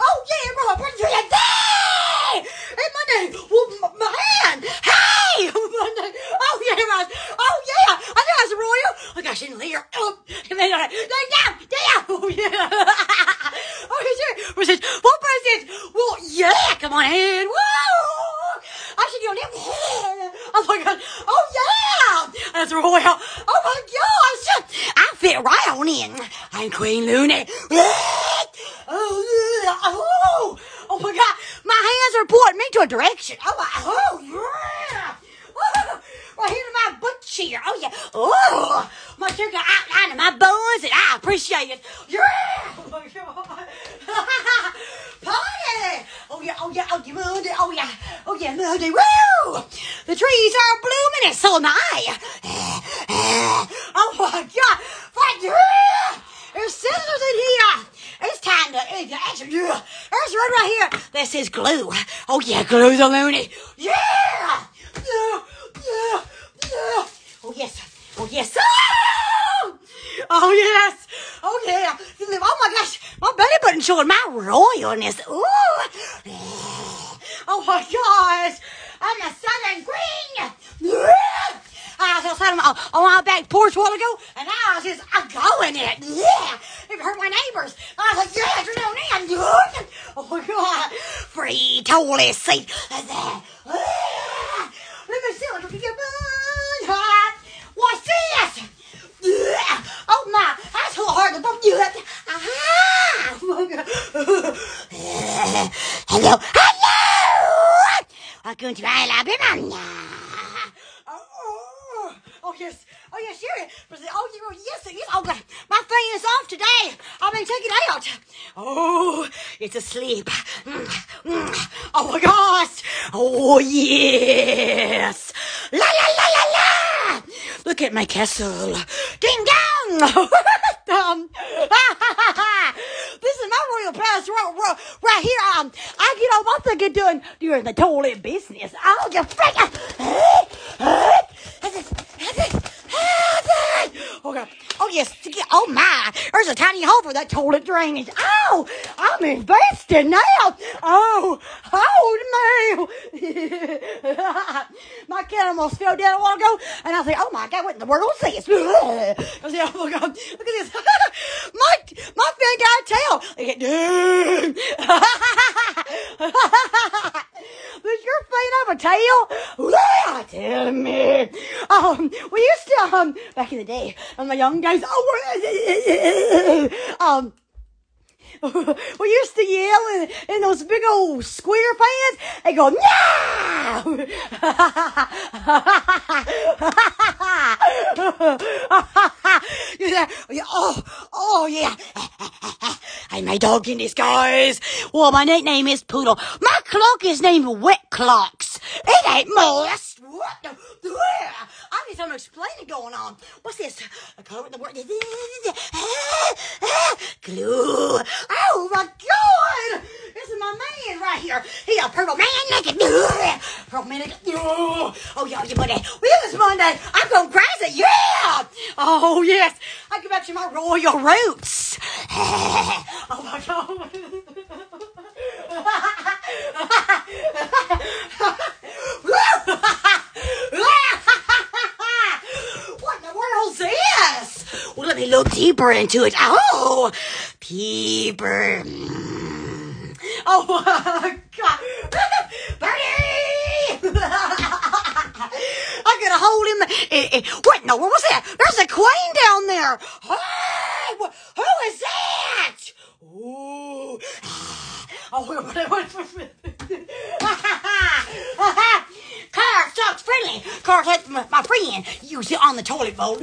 Oh yeah, bro, bring to your day. Hey, Monday, well, m- man, hey, Monday. Oh yeah, man. Oh yeah, I know it's royal. I got in here. Oh, and then I, lay down, down. Oh yeah. oh yeah. Was it? What was it? Well, yeah. Come on in. Woo! I should go down. Oh my god. Oh yeah. That's royal. Oh my gosh. I fit right on in. I'm Queen Looney. Oh, yeah. oh, oh my god. My hands are pointing me to a direction. Oh, oh yeah. Oh, right here to my butt cheer. Oh yeah. Oh, my outline of my bones, and I appreciate it. Yeah. Oh my god. Party. Oh yeah. Oh yeah. Oh yeah. Moody. Oh yeah. Oh yeah. Moody. Woo. The trees are blooming, and so am I. Oh my god. Right there. There's scissors in here. It's time to eat the action. Yeah. There's one right here. This is glue. Oh yeah, glue the loony. Yeah. Yeah. Yeah. Yeah. Oh yes. Oh yes. Oh, oh yes. Oh yeah. Oh my gosh. My belly button showing my royalness. Ooh. Oh my gosh. I'm a southern queen. Yeah. I was outside on my, on my back porch a while ago, and I was just I'm going it. Yeah, it hurt my neighbors. I was like, yeah, you're down in. Oh my god, free toilet seat. Ah, Let me see what you get. What's this? Yeah. Oh my, that's so hard to bump you up. Ah. Hello, hello. Welcome to Alabama. Oh, oh yes, oh yes, sure. Oh you- yes, is. Oh God, my thing is off today. I mean, take it out. Oh, it's asleep. Mm, mm. Oh my gosh. Oh yes. La la la la la. Look at my castle. Ding dong. um, this is my royal palace right, right, right here. Um, I get all my thinking done during the toilet business. I'll just Oh Oh, God. Oh yes. Oh my. There's a tiny hole for that toilet drainage. Oh, I'm invested now. Oh, hold me. my cat almost fell down a while ago, and I like, oh my God, what in the world is this? I like, oh my God, look at this. my my fan got a tail. Does your fan have a tail? Yeah, tell me. Um, we used to um back in the day, in the young days. Oh, um. We used to yell in, in those big old square fans and go, yeah, oh, oh, yeah. I'm my dog in disguise. Well, my nickname is Poodle. My clock is named Wet Clocks. It ain't moist. What the? I need some explaining going on. What's this? A color in the word. Glue. Oh my god! This is my man right here. He a purple man naked. Purple man naked. Oh yeah, you Monday. Well, it's Monday. I'm going crazy. Yeah. Oh yes. I go back to my royal roots. oh my god. what the this? Well, let me look deeper into it. Oh, peeper. Oh, God. Bertie! I gotta hold him. Eh, eh, What the world was that? There's a queen down there. Who is that? Ooh. Oh, what, what, what, Car sucks friendly. Car that's my, my friend. Use it on the toilet bowl.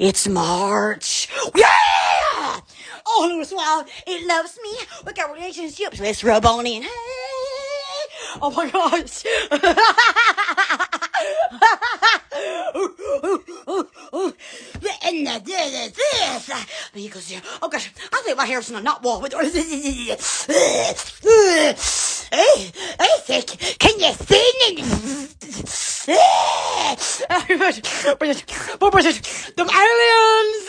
It's March. Yeah! Oh, Louis Wild, it loves me. We got relationships. Let's rub on in. Hey! Oh my gosh. and this, this. Goes, oh gosh, I think my hair's in a knot wall. Hey, hey, can you sing? The aliens!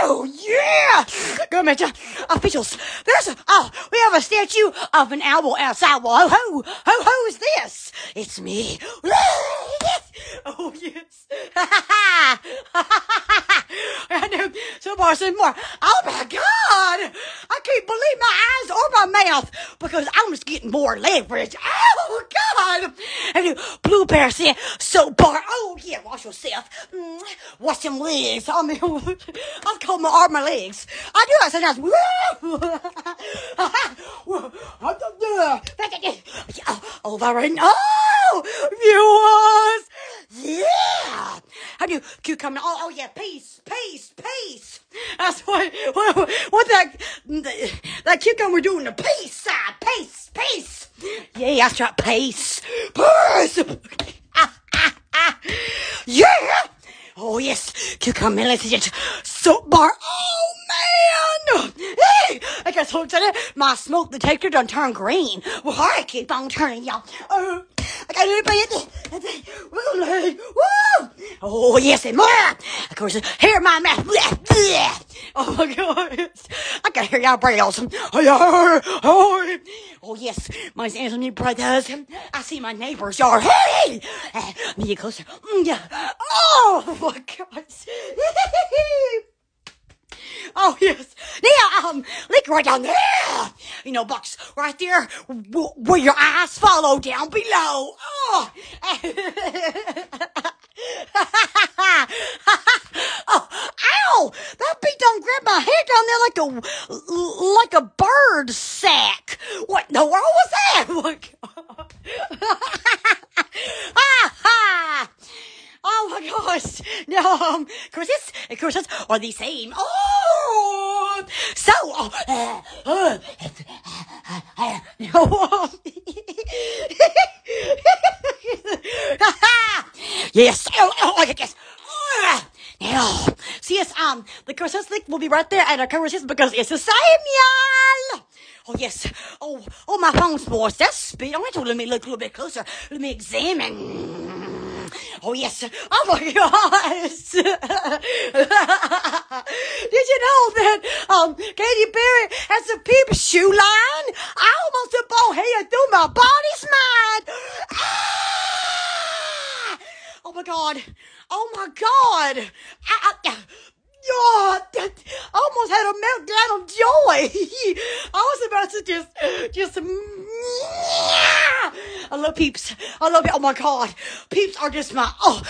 Oh, yeah! Government uh, officials, there's a, oh, we have a statue of an owl outside. Well, ho, ho, ho, is this? It's me. Oh, yes. Ha ha ha ha I know. So far, so more. Oh, my God. I can't believe my eyes or my mouth because I'm just getting more leverage. Oh, God. And you, Blue Bear said, so far. Oh, yeah, wash yourself. Mm, wash them legs. I mean, I'll call my arm my legs. I do that sometimes. All right. Oh, viewers. Yeah. How do cucumber? Oh, oh, yeah. Peace, peace, peace. That's what, what, what that, that cucumber doing the peace side. Peace, peace. Yeah, that's right. Peace. Peace. yeah. Oh, yes. Cucumber, let's just soap bar. Oh, man. Hey, I got so excited. My smoke detector done turned green. Well, I keep on turning, y'all. Oh, I got anybody at the, Woo! Oh, yes, and more. Of course, in my mouth. Oh, my God. I can hear y'all pretty. Oh, yes, my Anthony brothers. I see my neighbors, y'all. Hey! Me get closer. Mm. Oh, my God. Oh yes, yeah. Um, look right down there. You know, box right there where your eyes follow down below. Oh. oh, ow! That bee don't grab my head down there like a like a bird sack. What in the world was that? ah! Oh my gosh! No, um, Christmas, Christmas are the same. Oh, so, oh, uh, uh, uh, yes, oh, oh, I guess. See, yes, um, the Christmas link will be right there at our Christmas because it's the same, y'all. Oh yes. Oh, oh, my phone's more. That's speed. I'm to let me look a little bit closer. Let me examine. Oh yes. Oh my gosh. Did you know that um Katy Perry has a peep shoe line? I almost a ball hair through my body smile. Ah! Oh my god. Oh my god. I, I, Oh, I almost had a meltdown of joy. I was about to just, just, love peeps. I love it. Oh my God. Peeps are just my, oh,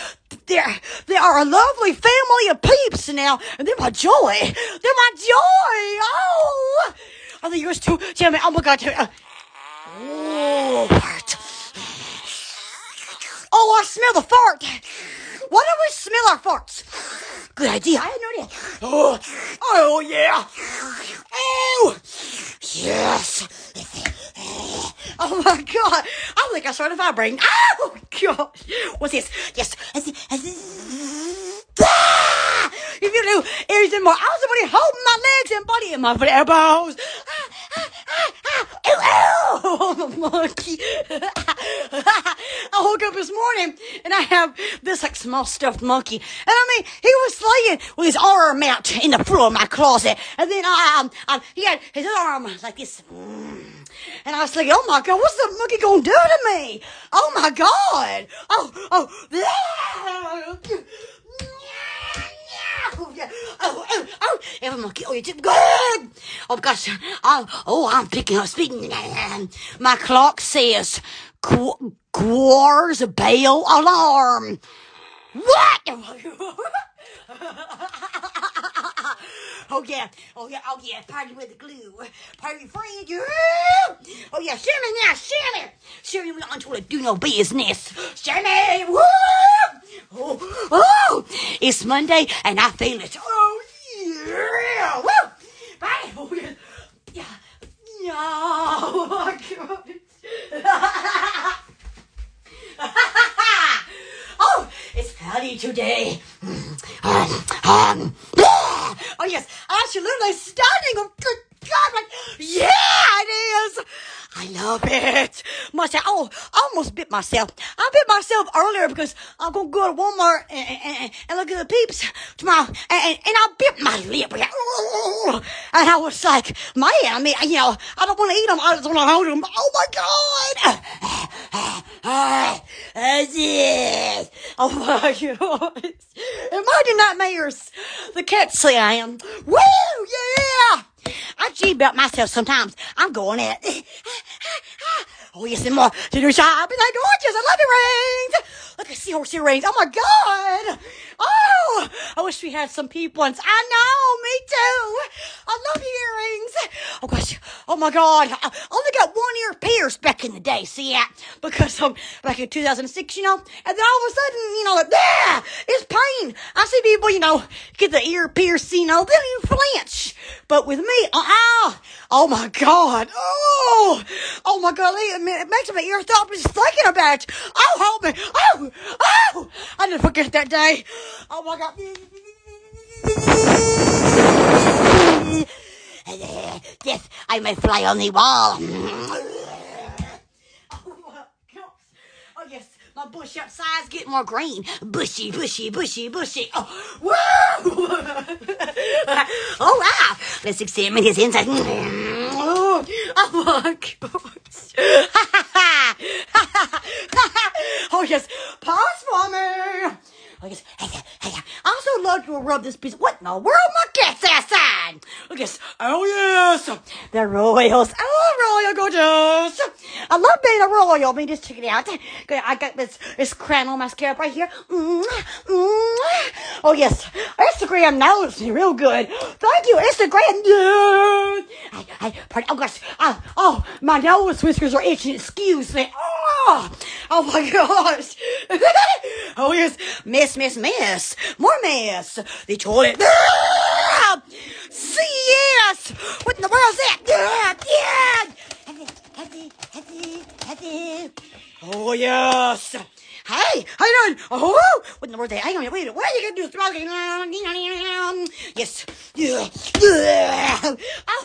they're, they are a lovely family of peeps now. And they're my joy. They're my joy. Oh, I think yours too. Jamie. Oh my God. Oh, fart. Oh, I smell the fart. Why don't we smell our farts? Good idea. I had no idea. Oh, oh yeah. Oh, yes. Oh my god. I think I started vibrating. Oh god. What's this? Yes. Ah! If you here's in more. I was somebody holding my legs and body and my elbows. Ah, ah, ah, ah. Oh, monkey. I woke up this morning and I have this like small stuffed monkey. And I mean, he was laying with his arm out in the floor of my closet. And then um, um, he had his arm like this. And I was like, oh my God, what's the monkey gonna do to me? Oh my God. Oh, oh. Oh, yeah. oh, oh, oh, every monkey, oh, you did good. Oh, gosh, oh, oh, I'm picking up, speaking. My clock says Qu- Quar's bail alarm. What? oh yeah, oh yeah, oh yeah, party with the glue. Party friend, yeah. Oh yeah, shimmy now, shimmy. Shimmy, we on to do no business. Shimmy, woo! Oh, oh, it's Monday and I feel it. Oh yeah, woo! Bye. Oh yeah, yeah, yeah. Oh my God. oh, it's cloudy today. Um, um, oh yes, absolutely stunning. Oh, good God, yeah, it is. I love it. Myself, oh, I almost bit myself. I bit myself earlier because I'm gonna go to Walmart and, and, and look at the peeps tomorrow, and, and, I bit my lip. And I was like, man, I mean, you know, I don't want to eat them. I just want to hold them. Oh my god! Oh my god! Imagine that, Mayors. The cat say I am. Woo! Yeah! I cheat myself sometimes. I'm going at. oh, yes, and more to do shopping. They're gorgeous. I love the rings. Look at seahorse earrings. Oh my God. Oh, I wish we had some peep ones. I know, me too. I love earrings. Oh gosh. Oh my God. I only got one ear pierced back in the day. See that? Because um, back in 2006, you know, and then all of a sudden, you know, like, yeah, it's pain. I see people, you know, get the ear pierced, you know, don't even flinch. But with me, uh-uh. Oh my God. Oh, oh my God. Makes my ear stop just thinking about it. Oh, me. Oh, Oh, I didn't forget that day. Oh my God. Yes, I may fly on the wall. Oh, yes, my bush outside's getting more green. Bushy, bushy, bushy, bushy. Oh, woo! oh, wow. Let's examine his inside. Oh, oh my gosh. oh, yes. Pause for me. Oh, yes. Hey, hey, I also love to rub this piece. What in the world? My cat's outside. Oh, yes. Oh, yes. The Royals. Oh, Royal gorgeous. I love being a Royal. Let me just check it out. I got this, this crown on my scalp right here. Mm, mm. Oh, yes. Instagram knows me real good. Thank you, Instagram. Yeah. I, pardon. Oh, gosh. Oh, oh, my nose whiskers are itching. Excuse me. Oh, oh my gosh. oh, yes. Miss, miss, miss. More miss. The toilet. CS. What in the world is that? Yeah. Oh, yes. Hey, how you doing? Oh, what in the world? Hang on, wait, what are you gonna do? Yes. Yeah.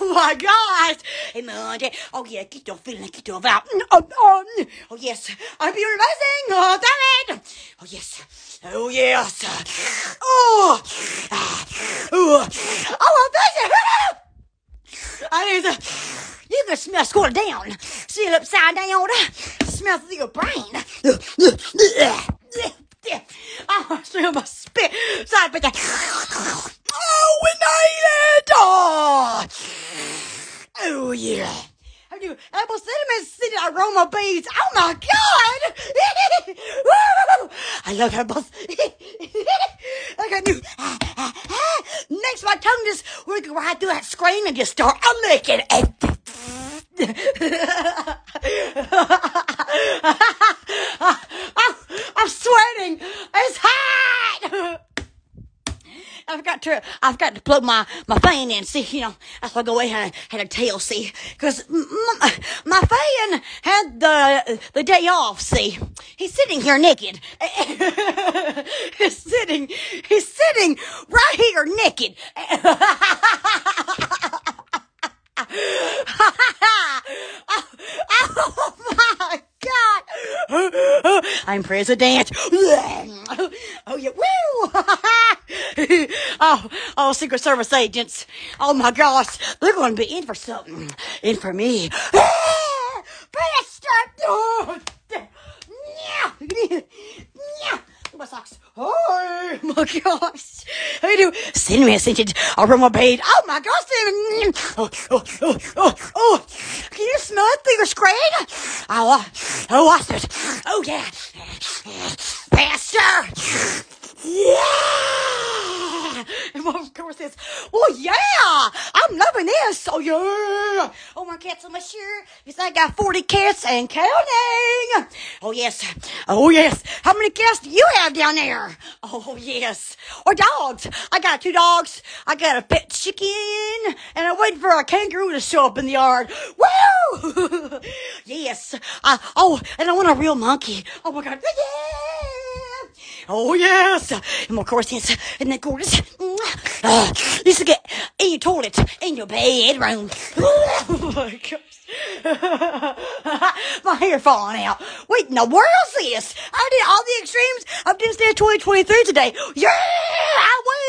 Oh my gosh. Hey, Monday. Oh yeah, get your feeling, get your out. Oh, oh, oh yes. I'll be amazing. Oh, damn it. Oh yes. Oh yes. Oh. Ah. Oh. Oh, amazing. I to. You can smell score down. Sit upside down. Smell through your brain. I smell my spit. Side side. Oh, we nailed it! Oh, oh yeah. I do apple cinnamon city aroma beads. Oh my god! I love apples. I got new. Ah, ah, ah. Next, my tongue just go right through that screen and just start a licking. I'm sweating. It's hot. I've got to, I've got to plug my, my fan in. See, you know, that's why I go away and had a tail. See, because my, my fan had the the day off. See, he's sitting here naked. he's sitting, he's sitting right here naked. oh my God! I'm president. Oh yeah, woo! oh, oh, Secret Service agents. Oh my gosh, they're going to be in for something. In for me. Bastard! socks. Oh my gosh. I do. Send me a scented aroma bead. Oh my gosh. Oh, oh, oh, oh, oh. Can you smell it through your screen? Oh, uh, oh, what's it? Oh, yeah. Pastor. Yeah! And mom, of course, says, Well, yeah! I'm loving this! Oh, yeah! Oh, my cats on my shirt. Yes, I got 40 cats and counting! Oh, yes. Oh, yes. How many cats do you have down there? Oh, yes. Or dogs. I got two dogs. I got a pet chicken. And I'm waiting for a kangaroo to show up in the yard. Woo! yes. Uh, oh, and I want a real monkey. Oh, my God. Yeah! Oh, yes. And of course, yes. Isn't that gorgeous? Uh, used to get in your toilet, in your bedroom. Oh, my gosh. My hair falling out. Wait, in the world's this? I did all the extremes of Disney 2023 today. Yeah, I win.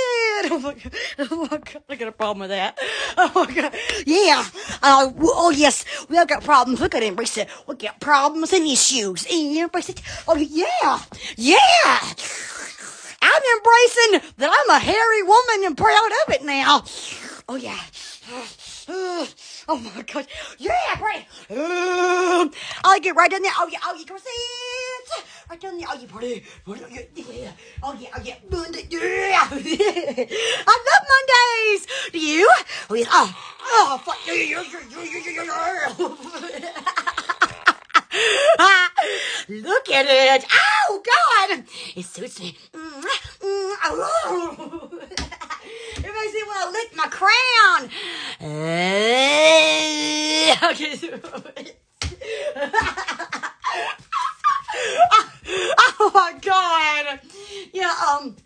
Oh my god. Oh my god. I got a problem with that. Oh my god. Yeah. Uh, oh yes, we all got problems. At it, embrace it. We got problems and issues. Embrace it. Oh yeah. Yeah. I'm embracing that I'm a hairy woman and proud of it now. Oh yeah. Oh my god. Yeah, right. Uh, I'll get right in there. Oh yeah, oh can see it. Right down there. Oh you party. Oh yeah, oh yeah. Monday. Yeah. I love Mondays. Do you? Oh yeah. Oh, oh fuck. Look at it. Oh God. It suits me. Me want to lick my crown. Okay, oh my god. Yeah, um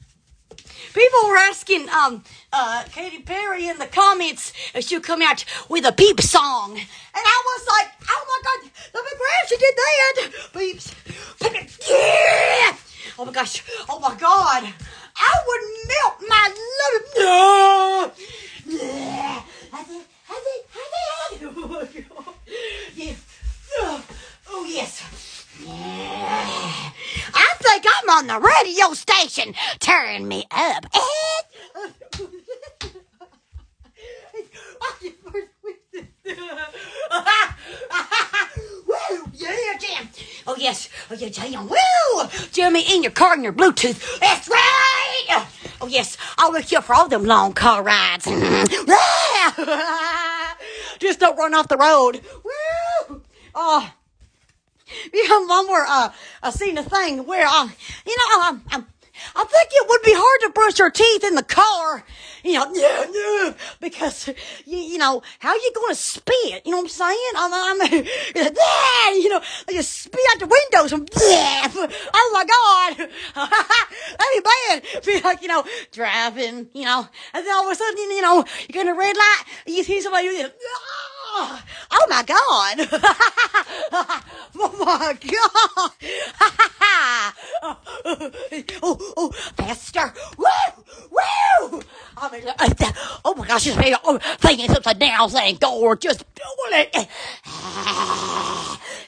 people were asking um uh Katy Perry in the comments if she'll come out with a peep song. And I was like, grand she did that. Peeps. Yeah. Oh my gosh. Oh my god. I would melt my little. No. Yeah. Oh, yes. Yeah. I think I'm on the radio station. Turn me up. Woo! Yeah, Jim. Oh, yes. Oh, yeah, Jim. Woo! Jimmy in your car and your Bluetooth. That's right. Oh, yes. I'll look you for all them long car rides. Just don't run off the road. Woo! Oh. Yeah, one more, uh, I seen a thing where, uh, you know, um, um, I think it would be hard to brush your teeth in the car. You know, yeah, yeah, because you, you know how you going to spit? You know what I'm saying? I'm, I'm yeah, you know, I just spit out the windows. And, yeah, oh my god, that'd be bad. Be like you know driving, you know, and then all of a sudden you know you get a red light, you see somebody. You know, Oh my God! oh my God! oh, oh, faster! Woo! Woo! I mean, uh, oh my gosh, it's me oh, thinking upside down, saying, "Go, just doing it."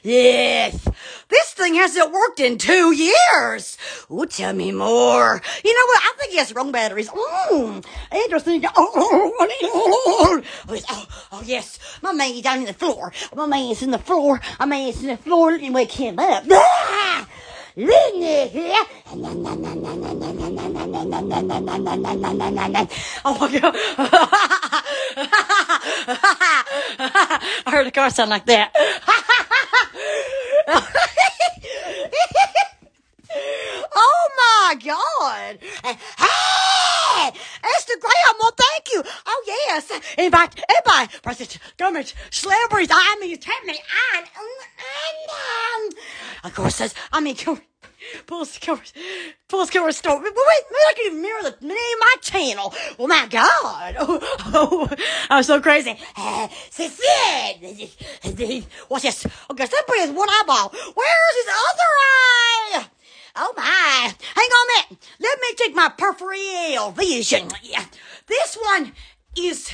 yes, this thing hasn't worked in two years. Oh, tell me more. You know what? I think he has wrong batteries. Mm, interesting. Oh, oh, oh, oh, yes, my man's down in the floor. My man's in the floor. My man's in the floor. Let me wake him up. Ah! Oh my god. I heard a car sound like that. oh my god. Hey! Instagram, well thank you. Oh yes. Invite everybody, president, government, celebrities, I mean me on and um, of course says I mean Pulls covers, pulls covers store. Wait, wait, I can even mirror the name of my channel. Oh my god! Oh, oh I'm so crazy. Uh, What's this? Okay, somebody has one eyeball. Where's his other eye? Oh my! Hang on minute. Let me check my peripheral vision. Yeah, this one is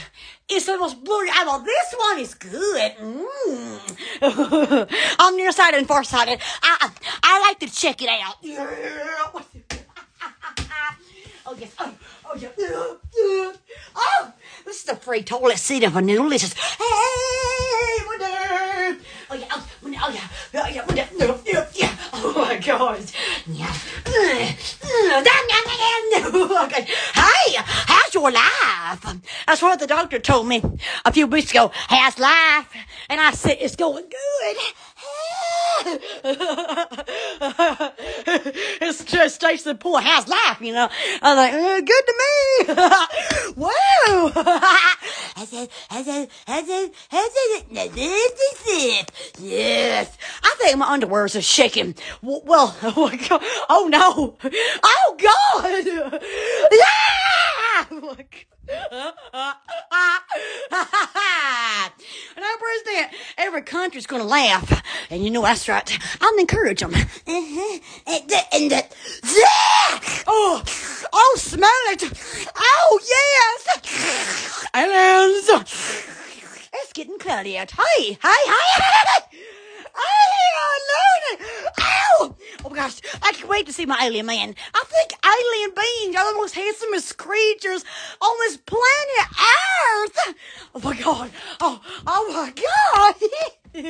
is the most blurry eyeball. This one is good. Mm. I'm nearsighted and farsighted. I I like to check it out. oh yes. Oh, oh yeah. Oh, this is the free toilet seat of a delicious. Hey, what Oh yeah. Oh, oh yeah. Oh yeah. Oh yeah. Yeah. Oh my God. Yeah. Uh, uh, oh, hey, how's your life? That's what the doctor told me a few weeks ago. How's life? And I said, it's going good. it's just Stacy poor house life, you know. I was like, uh, good to me. Whoa. I said, I said, I said, I said, yes. I think my underwears are shaking. Well, oh my God. Oh no. Oh God. Yeah. Oh my God. and I President, every country's gonna laugh. And you know that's right. I'll encourage them. Uh-huh. And, and yeah! Oh, oh, smell it. Oh, yes. And it's getting cloudy out. Hi, hi, hi! Ow! Oh my gosh, I can't wait to see my alien man. I think alien beings are the most handsomest creatures on this planet Earth. Oh my god. Oh, oh my god.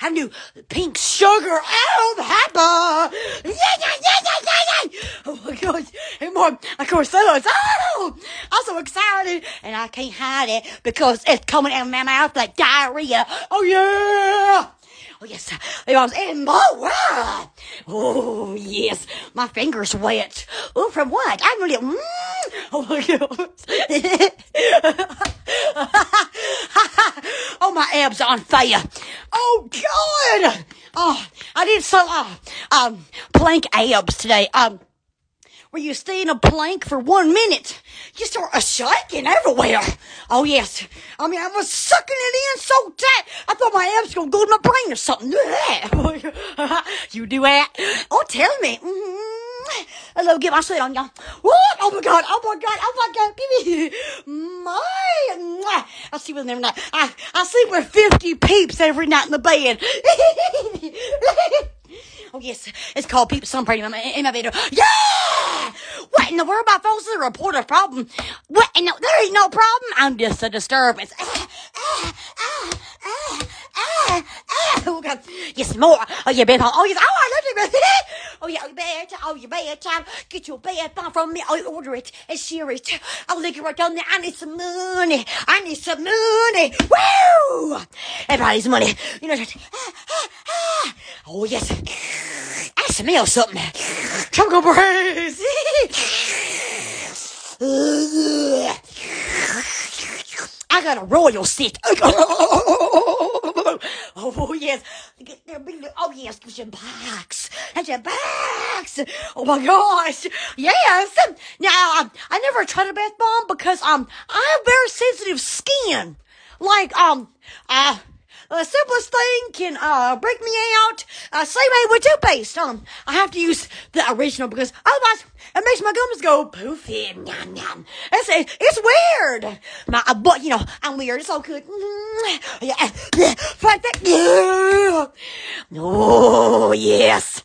I knew pink sugar. Oh, happy. Yeah, yeah, yeah, yeah, yeah, yeah. Oh my gosh. And more, of course, oh, I'm so excited and I can't hide it because it's coming out of my mouth like diarrhea. Oh yeah. Oh yes, it was in more. Oh yes, my fingers wet. Oh, from what? I'm really. Mm, oh my god. oh my abs on fire. Oh god. Oh, I did some uh, um plank abs today. Um where you stay in a plank for one minute, you start a shaking everywhere. Oh yes. I mean, I was sucking it in so tight, I thought my abs gonna go to my brain or something. you do that? Oh, tell me. Mm-hmm. Hello, get my sweat on y'all. What? Oh my god, oh my god, oh my god, give me my. I sleep with them every night. I, I sleep with 50 peeps every night in the bed. Oh yes, it's called People Celebrating in my, in my video. Yeah! What in the world? My phone's a report a problem. What? In the, there ain't no problem. I'm just a disturbance. Ah, ah, ah, ah, ah, ah. Oh God. Yes, more. Oh yeah, bed. Oh yes. Oh, I love you, Oh your bed. Oh bed time. Get your bed phone from me. I order it and share it. I'll link it right down there. I need some money. I need some money. Woo! Everybody's money. You know. Ah, ah, ah. Oh yes. I smell something. Choco praise. I got a royal sit. Oh yes, oh yes, your box, your box. Oh my gosh, yes. Now um, I never tried a bath bomb because um I have very sensitive skin. Like um uh the simplest thing can uh break me out. Uh, same way with toothpaste. Um, I have to use the original because otherwise it makes my gums go poofy. Nom, nom. It's it's weird. My uh, but you know I'm weird. It's all good. Mm-hmm. Yeah, like that. Oh yes.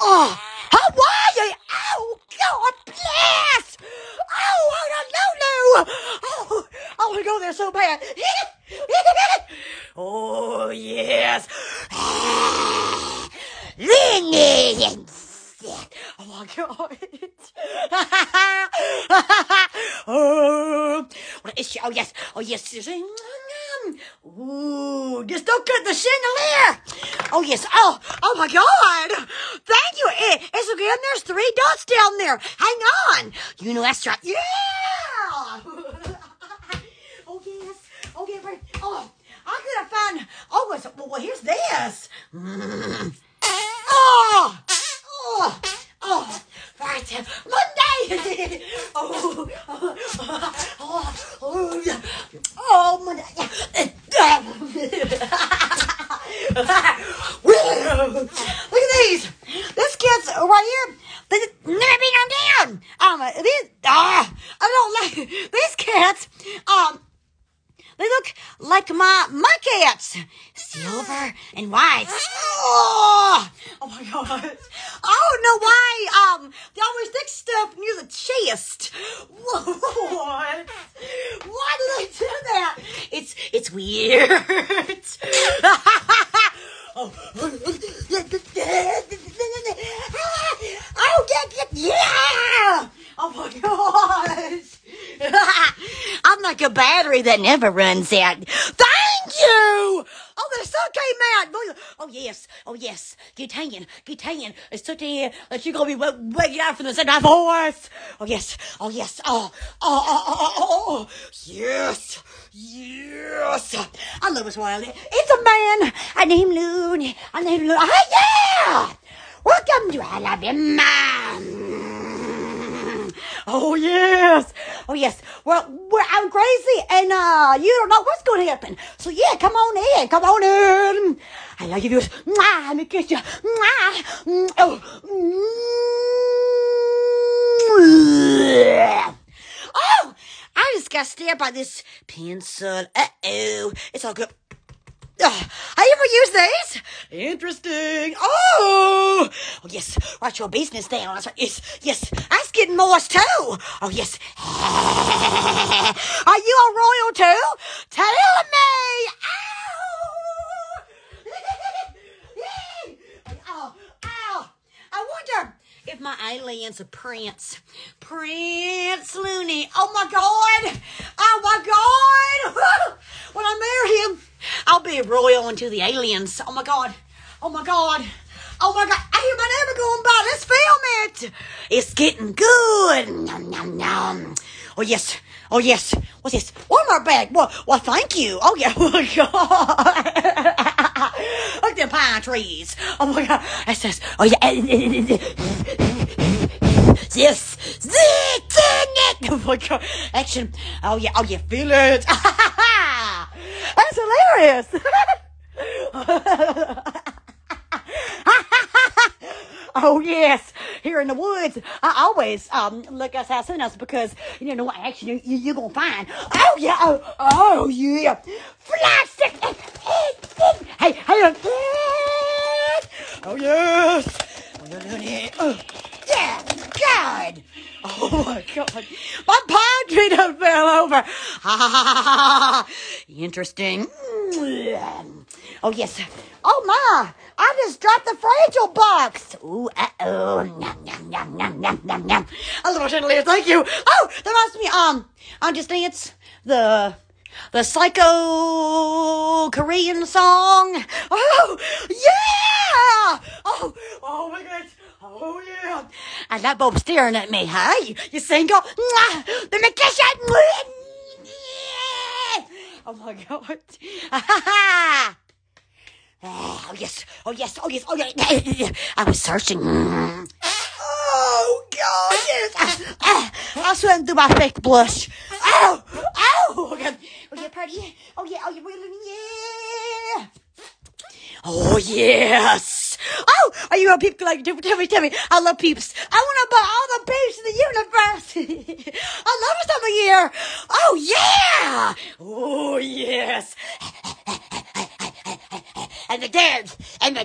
Oh, Hawaii. Oh God bless. Oh, oh no, no, no. Oh, I want to go there so bad. oh, yes. Oh my god. oh, what she? Oh yes. Oh yes. Ooh, just don't cut the chandelier. Oh yes. Oh, oh my God. Thank you. It, it's okay. And there's three dots down there. Hang on. You know that's right. Yeah. oh yes. Okay. Right. Oh, I could have found. Oh, it's, well, here's this. Mm. Oh. Oh. Oh, right, Monday. oh, oh, oh, oh, yeah. oh, Monday. Look at these. This kid's right here. They never been on down. Um, these, ah, I don't like these cats. Um, they look like my my cats, silver and white. Oh, oh my god! I don't know why. Um, they always stick stuff near the chest. What? Why do they do that? It's it's weird. oh, oh, get, get, yeah! Oh my gosh! I'm like a battery that never runs out. Thank you! Oh, the sun came out. Oh, yes. Oh, yes. Get hanging. Get hanging. It's so here that you're going to be waking out from the center voice. Oh, yes. Oh, yes. Oh, oh, oh, oh, oh, oh. oh, oh. Yes. Yes. I love this wild. It's a man. I name Looney. I name Looney. Oh, yeah. Welcome to Alabama. Oh, yes. Oh yes, well, we're I'm crazy, and uh, you don't know what's going to happen. So yeah, come on in, come on in. I love you, viewers. Mwah, let me kiss you. Mwah. Mm, Oh. Mm. Oh, I just got stabbed by this pencil. Uh oh, it's all good. Uh, I ever use these? Interesting. Oh, oh yes. Write your business down. That's right. Yes, yes. That's getting moist too. Oh yes. Are you a royal too? Tell me. If my alien's a prince. Prince Looney. Oh my God. Oh my God. when I marry him, I'll be royal until the aliens. Oh my God. Oh my God. Oh my God. I hear my neighbor going by. Let's film it. It's getting good. Nom, nom, nom. Oh yes. Oh yes. What's this? Walmart bag. Well, well, thank you. Oh yeah. Oh my God. Look at them pine trees. Oh my God. It says. Oh yeah. Yes. Oh my God. Action. Oh yeah. Oh yeah. Feel it. That's hilarious. Oh yes, here in the woods, I always um look us out soon because you know what action you, you you're gonna find. Oh yeah, oh, oh yeah, fly stick. Hey, hey, oh yes, oh you're doing it. Yeah, God. Oh my God, my palm tree done fell over. Ha ha ha ha ha. Interesting. Oh yes. Oh my! I just dropped the fragile box. Ooh, uh oh. Nom, nom, nom, nom, nom, nom, nom. A little chandelier, thank you. Oh, that reminds me. Um, understands the the psycho Korean song. Oh yeah! Oh, oh my goodness. Oh yeah! And that Bob staring at me. Hey, you single? Mwah! Let me kiss you. Oh my god. Oh yes, oh yes, oh yes, oh yes. I was searching. Oh God, yes. I swam through my fake blush. Oh, oh, oh yeah, oh yeah, party. Oh yeah, oh yeah, really, yeah. Oh yes. Oh, are you a peep collector? Tell me, tell me. I love peeps. I want to buy all the peeps in the universe. I love this time of year. Oh yeah. Oh yes. And the dance and the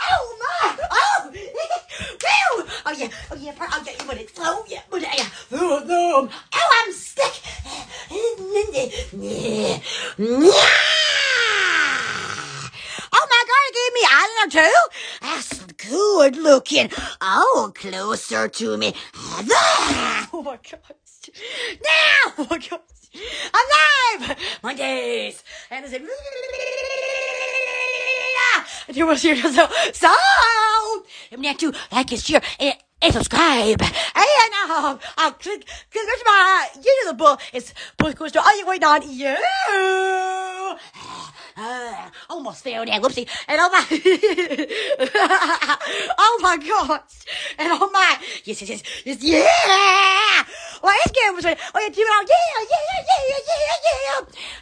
oh my oh oh yeah oh yeah oh yeah you want it slow yeah uh, oh yeah oh no oh I'm stuck Oh my god, it gave me eyeliner too? That's good looking. Oh, closer to me. Oh my gosh. Now! Oh my gosh. I'm live! Mondays! And I said, and you will hear so sound. And that too, like and share and, and subscribe. And um, I'll click, click to my YouTube book. It's push coaster. Are you waiting on you? Uh, almost fell down, whoopsie. And oh my, oh my gosh. And oh my, yes, yes, yes, yes, yeah. Well, it's good. Was oh yeah, all yeah, yeah, yeah, yeah, yeah, yeah.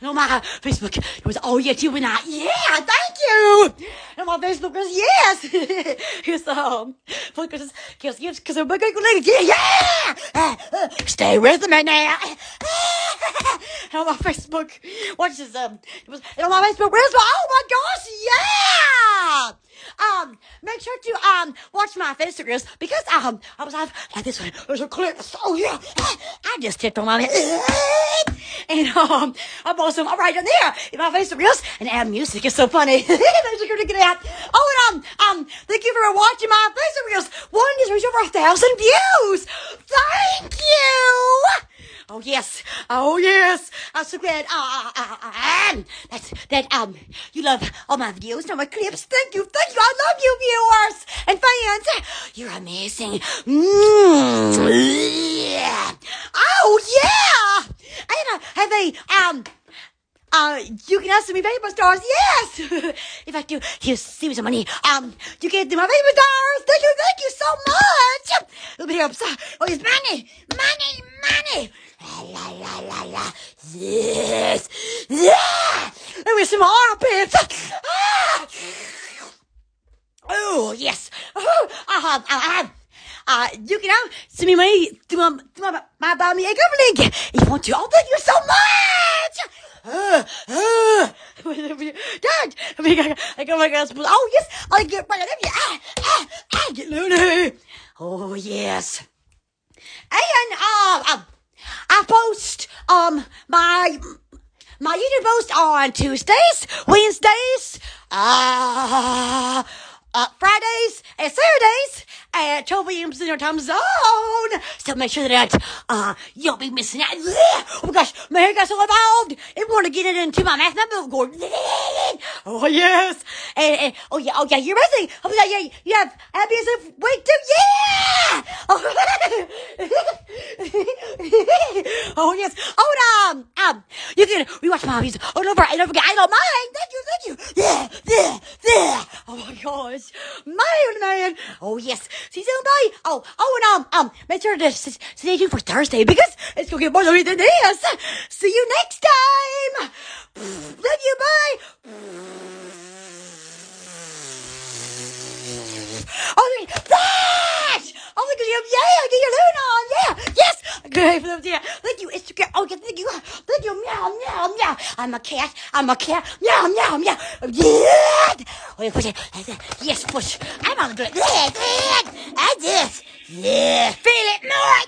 Oh my Facebook it was oh yeah, doing that yeah, thank you. And my Facebook was yes. Here's um, because because because I'm good lady. Yeah, yeah. Uh, uh, stay with me now. and on my Facebook, watch this um, it was on my Facebook. Where's my oh my gosh, yeah. Um, make sure to um watch my Facebook reels because um I was live like this one. There's a clip. Oh yeah, I just tipped on my head. And um, I'm also I'm right in there in my Facebook reels and add music. It's so funny. There's a good to get out. Oh, and um, um, thank you for watching my Facebook reels. One just reached over a thousand views. Thank you. Oh yes, oh yes. I'm so glad. Uh, uh, uh, um, that's that. Um, you love all my videos and all my clips. Thank you, thank you. I love you, viewers and fans. You're amazing. Mm. Yeah. Oh yeah. I have a, um uh, you can ask me paper stars. Yes. if I do, you see me some money. Um, you can do my paper stars. Thank you, thank you so much. It'll be up. Oh, it's money, money, money. La la la la. Yes. Yeah. Let me some armpits. Ah. Oh yes. Oh, uh, uh, uh, uh, you can uh, send me money to my, to my, my buy me a company if you to. Oh, thank you so much. Uh, uh, Dad, I I, I got my gas. Oh yes, I get my ah, ah, ah, get loony. Oh yes. And uh, um, I post um my my YouTube post on Tuesdays, Wednesdays, uh, uh, Fridays, and Saturdays at 12 a.m. Central Time Zone. So make sure that uh, you don't be missing out. Oh my gosh, my hair got so involved. It wanted to get it into my mouth. My mouth. Oh yes. And, and oh yeah, oh yeah, you're missing. Oh yeah, yeah, you have happiness of week two. Yeah. Oh, oh yes. Oh um um, you can rewatch my over and over and don't forget. I don't mind. Thank you, thank you. Yeah, yeah, yeah. Oh my gosh, man, man. Oh yes. See you soon, bye. Oh, oh, and um, um, make sure to stay tuned for Thursday because it's gonna get more than this. See you next time. Love you, bye. Oh, Flash! Oh, look at you, yeah, get your loon on, yeah, yes, good yeah. Thank you, Instagram. Oh, yeah, thank you, thank you, meow, meow, meow. I'm a cat, I'm a cat, meow, meow, meow. Yeah. Oh, push it, yes, push. I'm on the good. I just, yeah, feel it more.